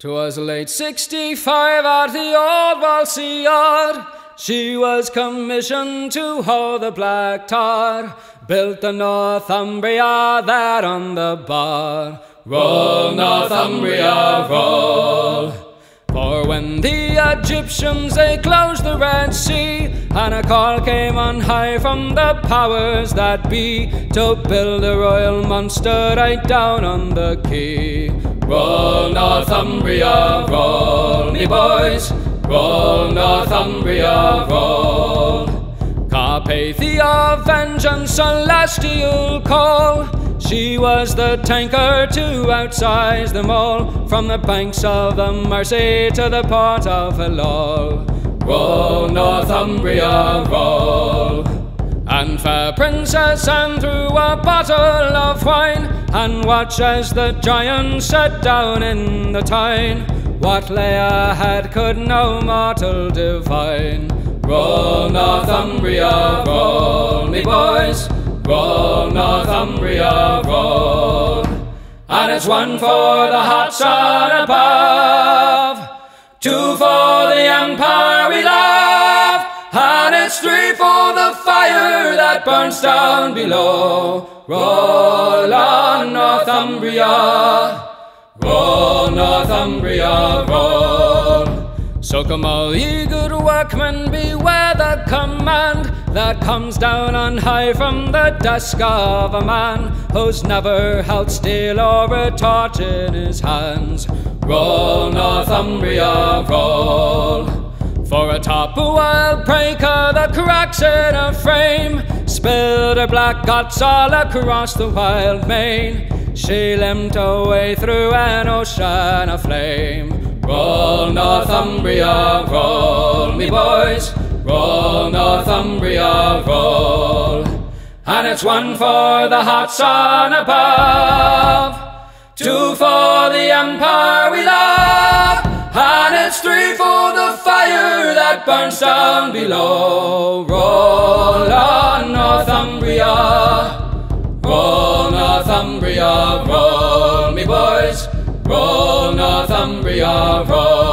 'Twas late 65 at the old Walsey Yard. She was commissioned to haul the black tar. Built the Northumbria there on the bar. Roll, Northumbria, roll. When the Egyptians they closed the Red Sea, and a call came on high from the powers that be to build a royal monster right down on the quay. Roll Northumbria, roll, me boys, roll Northumbria, roll. Carpathia, vengeance, celestial call. She was the tanker to outsize them all, from the banks of the Mersey to the port of Hello. Roll Northumbria, roll. And fair princess, Anne threw a bottle of wine, and watch as the giant sat down in the Tyne. What lay ahead could no mortal divine. Roll Northumbria, roll, roll Northumbria, roll. And it's one for the hot sun above, two for the empire we love, and it's three for the fire that burns down below. Roll on Northumbria, roll Northumbria, roll. So come all ye good workmen, beware the command that comes down on high from the desk of a man who's never held steel or a torch in his hands. Roll Northumbria, roll. For a top a wild breaker that cracks in a frame Spilled her black guts all across the wild main She limped away through an ocean of flame Roll Northumbria, roll, me boys Roll Northumbria, roll And it's one for the hot sun above Two for the empire we love And it's three for the fire that burns down below. Roll on Northumbria Roll Northumbria, roll me boys. Roll Northumbria, roll